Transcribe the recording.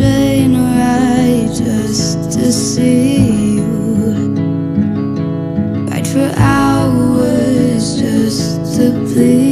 train ride just to see you. Ride for hours just to please.